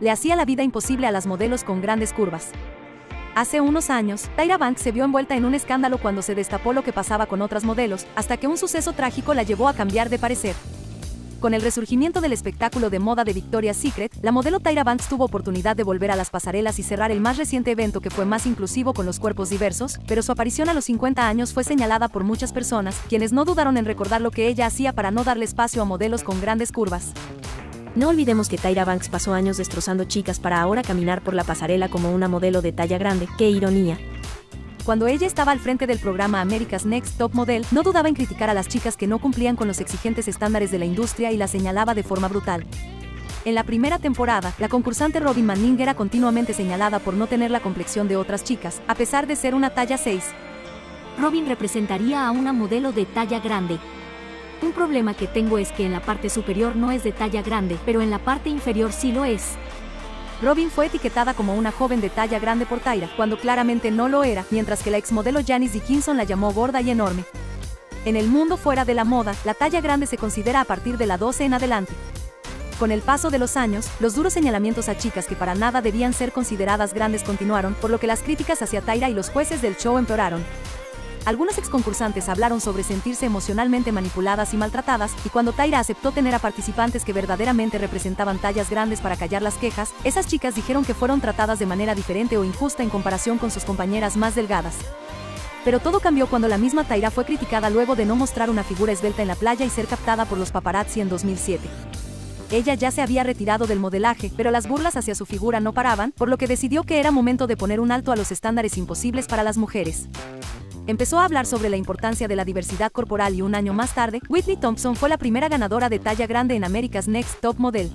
le hacía la vida imposible a las modelos con grandes curvas. Hace unos años, Tyra Banks se vio envuelta en un escándalo cuando se destapó lo que pasaba con otras modelos, hasta que un suceso trágico la llevó a cambiar de parecer. Con el resurgimiento del espectáculo de moda de Victoria's Secret, la modelo Tyra Banks tuvo oportunidad de volver a las pasarelas y cerrar el más reciente evento que fue más inclusivo con los cuerpos diversos, pero su aparición a los 50 años fue señalada por muchas personas, quienes no dudaron en recordar lo que ella hacía para no darle espacio a modelos con grandes curvas. No olvidemos que Tyra Banks pasó años destrozando chicas para ahora caminar por la pasarela como una modelo de talla grande. ¡Qué ironía! Cuando ella estaba al frente del programa America's Next Top Model, no dudaba en criticar a las chicas que no cumplían con los exigentes estándares de la industria y las señalaba de forma brutal. En la primera temporada, la concursante Robin Manning era continuamente señalada por no tener la complexión de otras chicas, a pesar de ser una talla 6. Robin representaría a una modelo de talla grande, un problema que tengo es que en la parte superior no es de talla grande, pero en la parte inferior sí lo es. Robin fue etiquetada como una joven de talla grande por Tyra, cuando claramente no lo era, mientras que la exmodelo Janice Dickinson la llamó gorda y enorme. En el mundo fuera de la moda, la talla grande se considera a partir de la 12 en adelante. Con el paso de los años, los duros señalamientos a chicas que para nada debían ser consideradas grandes continuaron, por lo que las críticas hacia Tyra y los jueces del show empeoraron. Algunas concursantes hablaron sobre sentirse emocionalmente manipuladas y maltratadas, y cuando Tyra aceptó tener a participantes que verdaderamente representaban tallas grandes para callar las quejas, esas chicas dijeron que fueron tratadas de manera diferente o injusta en comparación con sus compañeras más delgadas. Pero todo cambió cuando la misma Tyra fue criticada luego de no mostrar una figura esbelta en la playa y ser captada por los paparazzi en 2007. Ella ya se había retirado del modelaje, pero las burlas hacia su figura no paraban, por lo que decidió que era momento de poner un alto a los estándares imposibles para las mujeres. Empezó a hablar sobre la importancia de la diversidad corporal y un año más tarde, Whitney Thompson fue la primera ganadora de talla grande en America's Next Top Model.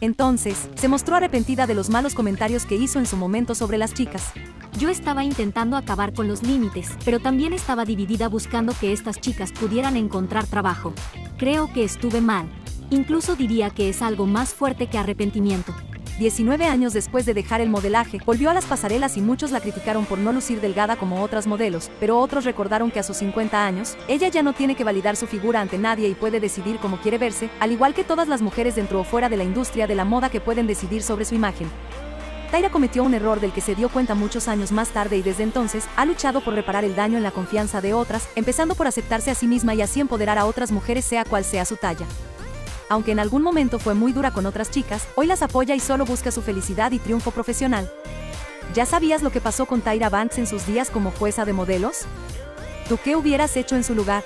Entonces, se mostró arrepentida de los malos comentarios que hizo en su momento sobre las chicas. Yo estaba intentando acabar con los límites, pero también estaba dividida buscando que estas chicas pudieran encontrar trabajo. Creo que estuve mal. Incluso diría que es algo más fuerte que arrepentimiento. 19 años después de dejar el modelaje, volvió a las pasarelas y muchos la criticaron por no lucir delgada como otras modelos, pero otros recordaron que a sus 50 años, ella ya no tiene que validar su figura ante nadie y puede decidir cómo quiere verse, al igual que todas las mujeres dentro o fuera de la industria de la moda que pueden decidir sobre su imagen. Tyra cometió un error del que se dio cuenta muchos años más tarde y desde entonces ha luchado por reparar el daño en la confianza de otras, empezando por aceptarse a sí misma y así empoderar a otras mujeres sea cual sea su talla aunque en algún momento fue muy dura con otras chicas, hoy las apoya y solo busca su felicidad y triunfo profesional. ¿Ya sabías lo que pasó con Tyra Banks en sus días como jueza de modelos? ¿Tú qué hubieras hecho en su lugar?